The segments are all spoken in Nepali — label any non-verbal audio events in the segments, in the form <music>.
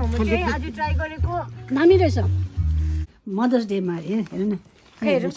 मोमो चाहिँ आज ट्राई गरेको। दामी रहेछ। मदर्स डेमा अरे हेर न। हेर।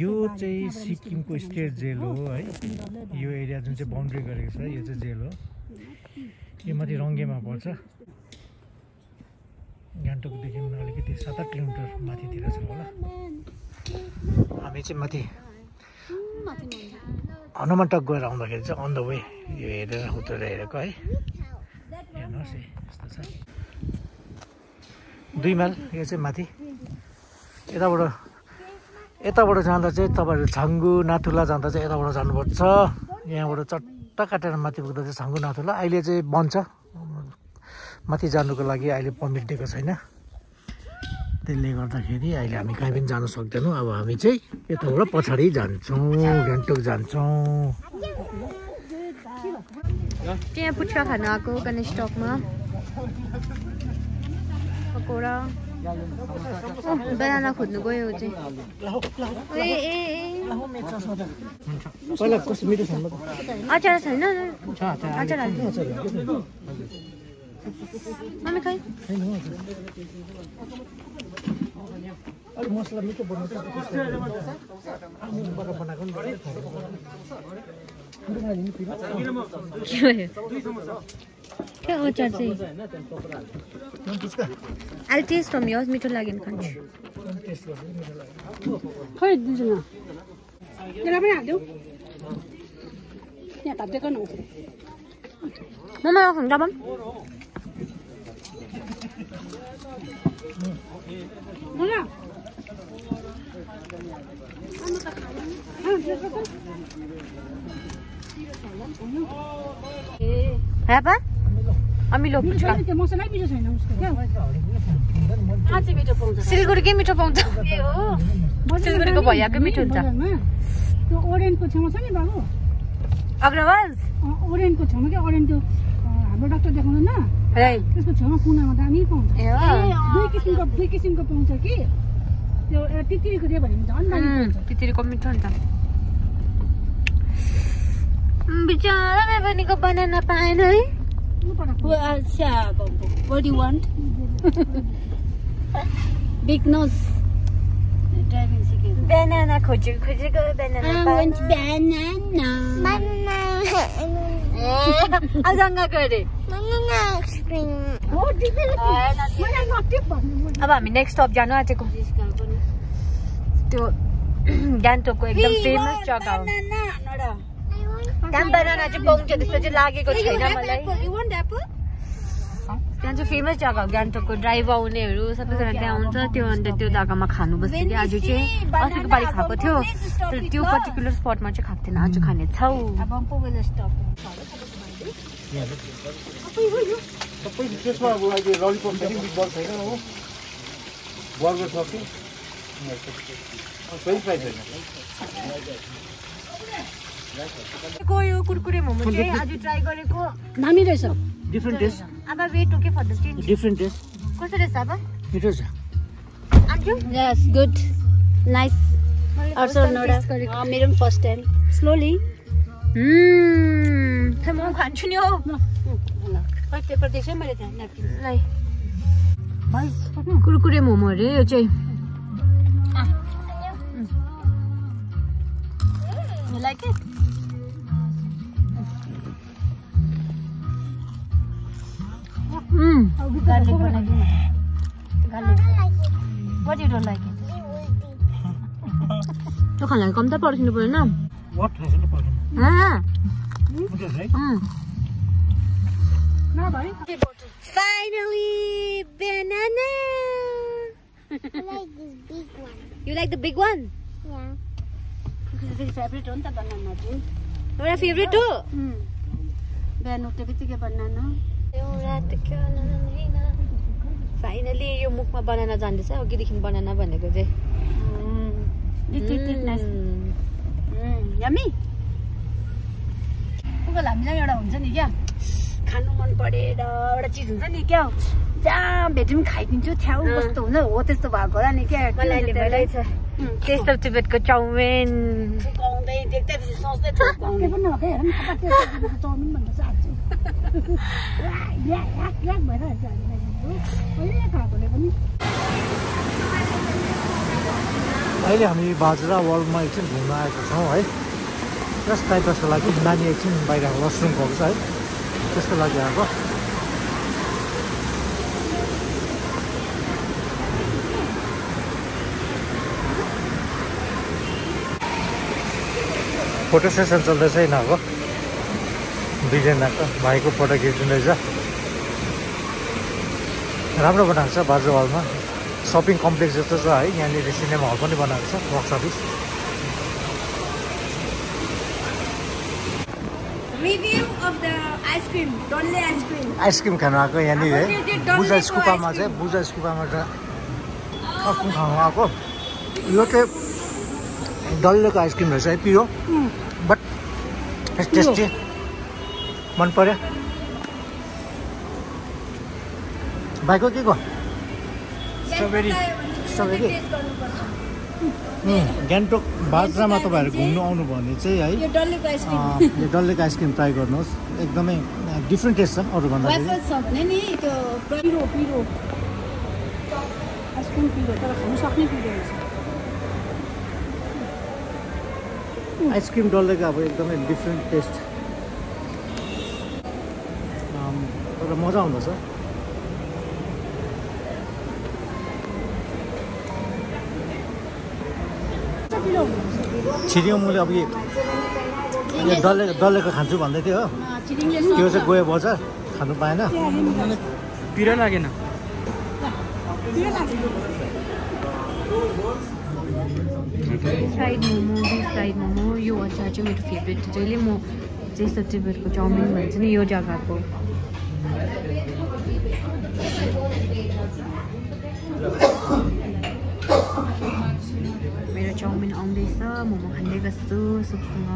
यो चाहिँ यो सिक्किमको स्टेट जेल हो है। यो एरिया जुन चाहिँ बााउन्ड्री गरेको छ यो चाहिँ जेल हो। यो माथि रङ्गेमा पर्छ। गान्तोकदेखि अलिकति सात आठ किलोमिटर माथितिर छ होला। हामी चाहिँ माथि हनुमान टक गएर आउँदाखेरि चाहिँ अन द वे यो हेरेर उत्रेर हेरेको है। हेर्नुहोस् है यस्तो छ। दुई माइल यो चाहिँ माथि। यताबाट यताबाट जाँदा चाहिँ तपाईँहरू छाङ्गु नाथुला जाँदा चाहिँ यताबाट जानुपर्छ। यहाँबाट चट्ट काटेर माथि पुग्दा चाहिँ छाङ्गु नाथुला। अहिले चाहिँ बन्द छ माथि जानुको लागि अहिले पर्मिट दिएको छैन। त्यसले गर्दाखेरि अहिले हामी कहीँ पनि जानु सक्दैनौँ। अब हामी चाहिँ यताबाट पछाडि जान्छौँ गान्तोक जान्छौँ। त्यहाँ पुच्का खान आएको गणेश टकमा पकौडा। बनाना खोज्नु गयो ऊ चाहिँ पहिला कस्तो मिठो अचार छैन अचार। अचार हाल्नु। मम्मी खै? अलिक मसला मिठो नि के अचार चाहिँ? अहिले टेस्ट फ्रम यस मिठो लाग्यो भने खान्छु खै दुईजना त्यसलाई पनि हालिदेऊ त्यहाँ थपिदिएको न ममा डबम अमिलो पुच्का सिलगढीकै मिठो पाउँछ हो सिलगढीको भैयाकै मिठो हुन्छ त्यो ओरेन्जको छेउमा छ नि बाबु अग्रवाल अँ, ओरेन्जको छेउमा क्या ओरेन्ज त्यो हाम्रो डाक्टर देखाउनु न है त्यसको छेउमा कुनामा दामी पाउँछ। दुई किसिमको दुई किसिमको पाउँछ कि? त्यो एउटा तित्रीको दियो भने झन् दामी तित्रीको मिठो हुन्छ। बिचरा मेरो बहिनीको बनाना पाएन है? What do you want? <laughs> Big nose. Driving सिकेको बनाना खोजेको खोजेको बनाना I want banana. अब <laughs> अब हामी नेक्स्ट स्टप जानु आँटेको त्यो गान्तोकको एकदम फेमस जग्गा हो बनाना चाहिँ पाउँछ त्यस्तो चाहिँ लागेको छैन मलाई त्यहाँ चाहिँ फेमस जग्गा हो गान्तोकको ड्राइभ आउनेहरू सबैजना त्यहाँ आउँछ त्यो अन्त त्यो जग्गामा खानु बस्छ कि आज चाहिँ अस्तिको पालि खाएको थियो। तर त्यो पर्टिकुलर स्पटमा चाहिँ खाएको थिएन। आज खाने छौ अब पुगेर स्टप सबै त्यसमा अब अहिले ललिपप पनि बल छैन हो। बर्गर छ कि? फ्रेन्च फ्राई छैन। यो कुरकुरे मोमो चाहिँ। आज ट्राई गरेको। दामी रहेछ। डिफ्रेन्ट टेस्ट अब wait okay for the change different taste कस्तो रहेछ अब मिठो छ आन्छु यस गुड नाइस अर्सो नोडा मेरो पनि फर्स्ट टाइम स्लोली म खान्छु नि हौ खै पेपर देख्छ मैले त्यहाँ napkin। लाई कुरकुरे मोमो अरे यो चाहिँ। You like it? Mm. Garlic बनाइदिनु Garlic. What you don't like it? त्यो खानालाई कम त पर्खिनु परेन वाट रहेछ नि पर्खिनु हाँ। मिठो छ है Mm. नभए Finally, banana. <laughs> You like the big one? फेरि फेभरेट हो नि त बनाना चाहिँ एउटा फेभरेट हो. बिहान उठ्ने बित्तिकै बनाना फाइनली यो मुखमा बनाना जान्दैछ अघिदेखि बनाना भनेको चाहिँ हामीलाई एउटा हुन्छ नि क्या खानु मन परेर एउटा चिज हुन्छ नि क्या जहाँ भेट्यो पनि खाइदिन्छु छ्याउ। कस्तो हुन्छ हो त्यस्तो भएको होला नि क्या टिबेटको चाउमिन देख्दै त्यसो सोच्दै हेर चाउमिन भन्दा ल्याक भइरहेको खाएकोले पनि अहिले हामी बाजुरा वर्ल्डमा एकछिन घुम्न आएको छौँ है जस्ट टाइम पासको लागि नानी एकछिन बाहिर वासरुम गएको छ है त्यसको लागि आएको फोटो सेसन चल्दैछ यिनीहरूको। दुईजनाको भाइको फोटो खिचिँदैछ राम्रो बनाएको छ बाजु हलमा। सपिङ कम्प्लेक्स जस्तो छ है यहाँनिर सिनेमा हल पनि बनाएको छ बक्स अफिस आइसक्रिम डल्ले आइसक्रिम आइसक्रिम खानु आएको यहाँनिर है। बुजा स्कुपामा चाहिँ बुजा स्कुपामा चाहिँ खानु आएको। यो चाहिँ डल्लेको आइसक्रिम रहेछ है पिरो बट टेस्टी मन पर्यो। भाइको के को? स्ट्रबेरी। स्ट्रबेरी। गान्तोक बाजामा तपाईँहरू घुम्नु आउनुभयो भने चाहिँ है। यो डल्लेको आइसक्रिम। अँ, यो डल्लेको आइसक्रिम ट्राई गर्नुहोस्। एकदमै डिफ्रेन्ट टेस्ट छ अरूभन्दा वेफर छ भने नि त्यो पिरो पिरो आइसक्रिम पिरो तर खानु सक्ने पिरो रहेछ आइसक्रिम डल्लेको अब एकदमै डिफ्रेन्ट टेस्ट अम, तर मजा आउँदछ। छिरिङ मैले अब यो यो डल्ले डल्लेको खान्छु भन्दै थियो हो। त्यो चाहिँ गयो बजार खानु पाएन। पिरो लागेन। Fried momo beef fried momo यो अचार चाहिँ मेरो फेभरेट जहिले म अफ टिबेटको चाउमिन भन्छ नि यो जग्गाको। मेरो चाउमिन आउँदैछ मोमो खाँदै बस्छु सुपसँग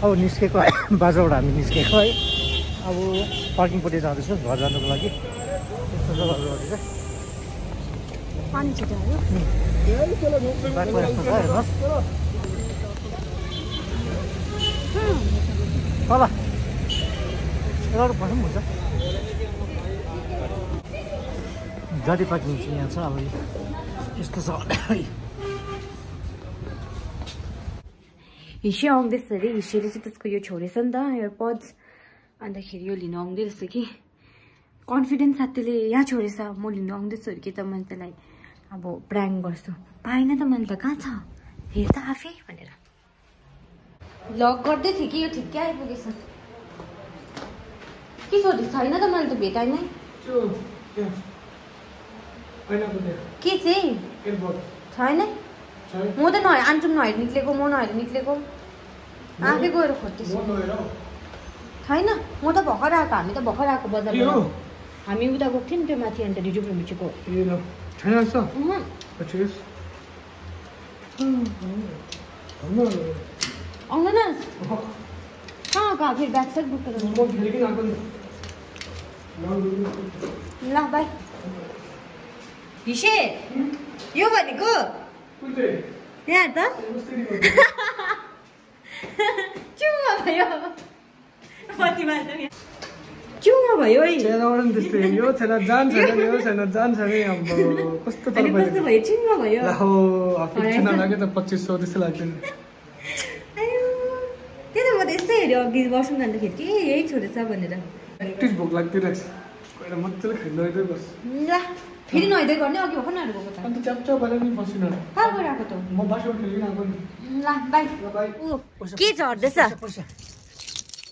अब निस्केको है बाजाबाट हामी निस्केको है। अब पार्किङपट्टि जाँदैछु घर जानुको लागि। तल एउटा पनि हुन्छ। गाडी पार्किङ चाहिँ यहाँ छ अब यस्तो छ। हिसे आउँदैछ अरे हिसेले चाहिँ त्यसको यो छोडेछ नि त एयरपोड्स अन्तखेरि यो लिनु आउँदै रहेछ कि? कन्फिडेन्स साथीले यहाँ छोडेछ म लिनु आउँदैछु अरे कि त मैले त्यसलाई अब प्र्याङ गर्छु। पाइनँ त मैले त कहाँ छ? हेर त आफै भनेर। लक गर्दै थिएँ कि यो ठिक्कै आइपुगेछ। के सोधेको छैन त मैले त भेटाइनै के चाहिँ छैन म त नहे आन्चुम नहेर निक्लेको म नहेर निक्लेको आफै गएर खोज्दैछु छैन म त भर्खर आएको हामी त भर्खर आएको बजारबाट हामी उता गएको थियौँ नि त्यो माथि अन्त छैन जस्तो आउँदैन कहाँ कहाँ फेरि ब्याग सेक बुक गरेर ल बाई। हिसे यो भनेको? यहाँ त। <laughs> चुमा भयो। चुमा भयो है। त्यस्तै। यो छैन जान्छ छैन यो छैन जान्छ नि अब। कस्तो भयो? भयो। लाग्यो त पच्चिस सौ त्यस्तो। त्यही त म त यस्तै हेऱ्यो अघि वासरुम जाँदाखेरि कि यही छोडेछ भनेर। एक्टिभ भोक लाग्दिरहेछ गएर मजाले खाइँदै बस ल फेरि नुहाइँदै गर्ने अघि भर्खर नुहाएर गएको त अन्त च्याप्चा भएर नि बसिन कहाँ गएर आएको त म बाटोमा खेलिकन आएको नि ल बाई ल बाई के झर्दैछ पैसा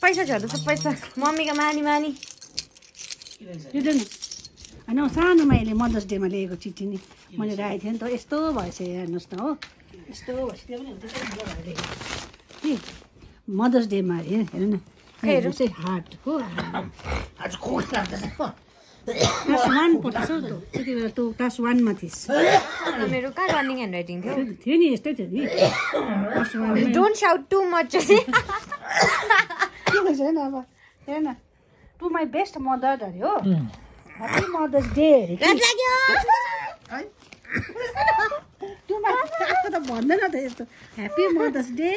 पैसा झर्दैछ पैसा मम्मीको मानी मानी होइन सानोमा यसले मदर्स डेमा ल्याएको चिठी नि मैले राखेको थिएँ नि त यस्तो भएछ हेर्नुहोस् न हो यस्तो भएछ त्यो पनि हुन्छ कि मदर्स डेमा अरे हेर न चाहिँ हार्ट हो। आज खोक लाग्दैन। क्लास वान पढ्छौ त? त्यति बेला तँ क्लास वानमा थिइस्। मेरो कहाँ रनिङ ह्यान्ड राइटिङ थियो? थियो नि यस्तै थियो नि। Don't shout too much. के भन्छ हेर्न अब? हेर न टु माई बेस्ट मदर अरे हो। ह्याप्पी मदर्स डे अरे माई त भन्दैन त यस्तो। ह्याप्पी मदर्स डे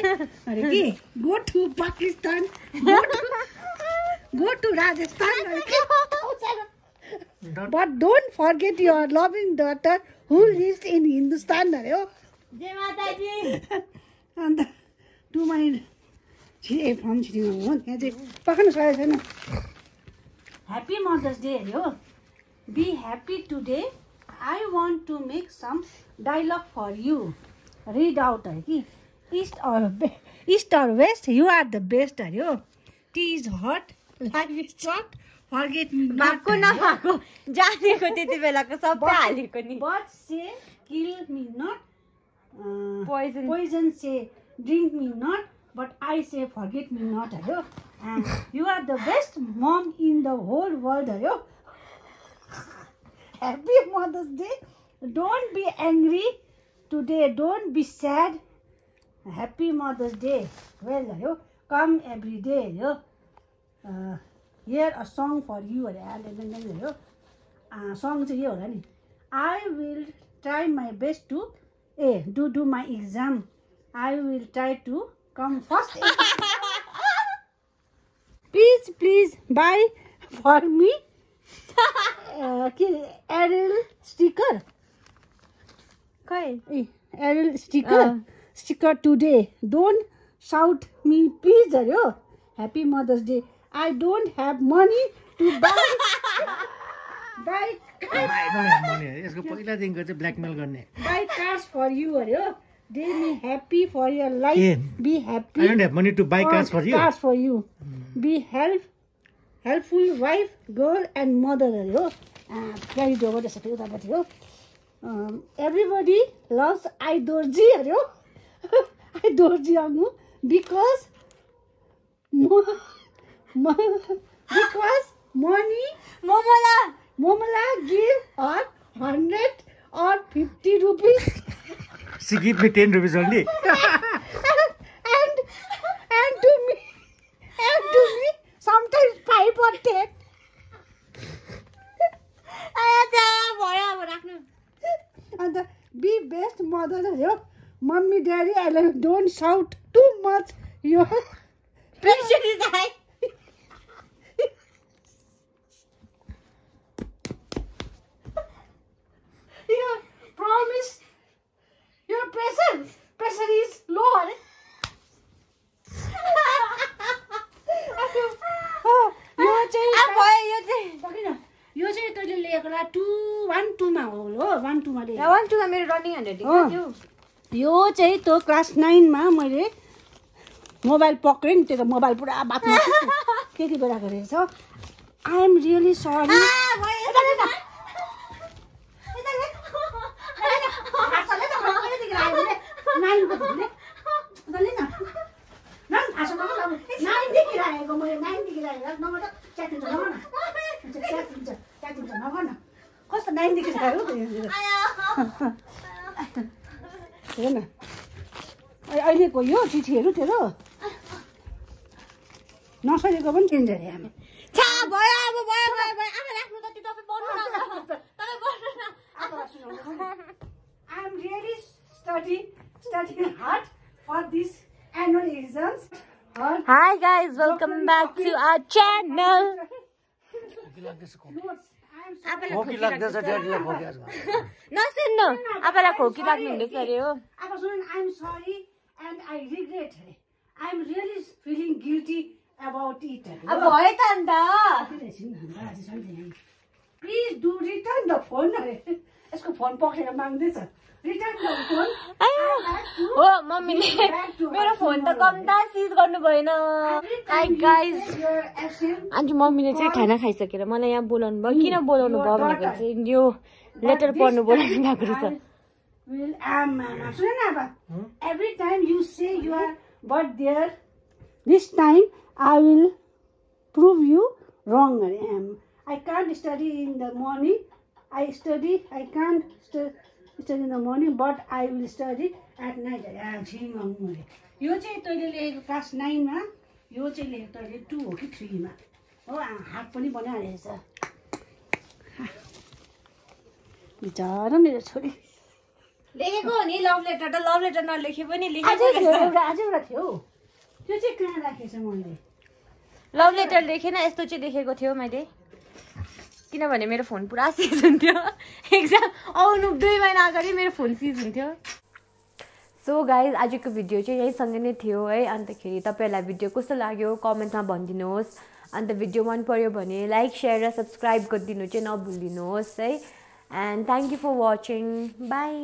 अरे कि go to Pakistan go to Rajasthan but don't forget your loving daughter who lives in Hindustan अरे हो। अन्त टु माई छिरे फर्म छिरिङ हो त्यहाँ चाहिँ पक्रिनु सकेको छैन ह्याप्पी मदर्स डे अरे हो। Be happy today I want to make some dialogue for you read out अरे कि east or east or west you. Are the best अरे हो tea is hot life is short forget भएको नभएको जानेको त्यति बेलाको सबै हालेको नि। But say kill me not Poison. Poison say drink me not but I say forget me not अरे you. Are the best mom in the whole world अरे happy mother's day don't be angry today don't be sad happy mother's day well अरे कम एभ्री डे अरे here a song for you अरे अरे हो सङ चाहिँ यो होला नि I will try my best to a do do my exam I will try to come first <laughs> please please bye for me के एरिल स्टिकर खै ए aryl sticker. Sticker today don't shout me please अरे हो happy mother's day I don't have money to buy buy यसको पहिलादेखिको चाहिँ ब्ल्याकमेल गर्ने। Buy cars for you अरे हो I don't money to buy cars for you cars for you. be help helpful wife girl and mother अरे हो गाडी जोबाट सबै उतापट्टि हो everybody loves आई दोर्जी अरे हो आई दोर्जी आउनु because because money मोमोला Momala give her hundred or fifty rupees she give me ten rupees only and and to me and to me sometimes pipe or tape. and the be best mother your mummy daddy I love don't shout too much. Your pressure is high. Your promise your pressure pressure is lower. <laughs> यो चाहिँ यो चाहिँ तैँले लिएकोलाई टु वान टूमा हो हो वान टूमा लिएको वान टूमा मेरो रनिङ हन्ड्रेड यो चाहिँ तँ क्लास नाइनमा मैले मोबाइल पक्रेँ नि त्यो त मोबाइल पुरा बातमा त्यति बेलाको रहेछ आई एम रियली सरी नाइनको राखेको मैले नाइनदेखि राखेर नगर च्यातिन्छ नगर न च्यातिन्छ च्यातिन्छ नगर न कस्तो नाइनदेखि राखेको हेर न अ- अहिलेको यो चिठीहरू तेरो नसकेको पनि किन्छ अरे हामी छा भयो अब भयो भयो भयो अब राख्नु त त्यो तपाईँ पढ्नु तपाईँ पढ्नु न I am really study studying hard for this annual exams. Hi guys, welcome back to our channel. notes. I am खोकी लाग्दैछ ड्याडीलाई खोकी आज नसुन्नु आपालाई खोकी लाग्नु हुँदैछ अरे हो अब सुन I am sorry and I regret अरे. I am really feeling guilty about it. अरे. अब भयो त अन्त please do return the phone अरे यसको फोन पक्रेर माग्दैछ हो मम्मीले मेरो फोन त कम त सिज गर्नु भएन। आज मम्मीले चाहिँ खाना खाइसकेर मलाई यहाँ बोलाउनु भयो। किन बोलाउनु भयो भनेको चाहिँ यो लेटर पढ्नु बोलाउनु भएको रहेछ। Will am सुन न अब every time you say you are but there This time I will prove you in the morning, but I will study at night. Ah, Tshering मैले। यो चाहिँ तैँले लेखेको क्लास नाइनमा यो चाहिँ लेखेको तैँले टू हो कि थ्रीमा? हो हात पनि बनाइहालेछ। बिचरा मेरो छोरी। लेखेको हो नि लभ लेटर त लभ लेटर नलेखे पनि लेखेको एउटा अझै एउटा थियो। हौ। त्यो चाहिँ कहाँ राखेछ मैले? लभ लेटर लेखेन यस्तो चाहिँ लेखेको थियो मैले। किनभने मेरो फोन पुरा सिज हुन्थ्यो। एक्जाम आउनु दुई महिना अगाडि मेरो फोन सिज हुन्थ्यो। सो गाइज आजको भिडियो चाहिँ यहीसँग नै थियो है। अन्तखेरि तपाईँहरूलाई भिडियो कस्तो लाग्यो कमेन्टमा भनिदिनुहोस्। अन्त भिडियो मन पऱ्यो भने लाइक सेयर र सब्सक्राइब गरिदिनु चाहिँ नभुलिदिनुहोस् है। And thank you for watching bye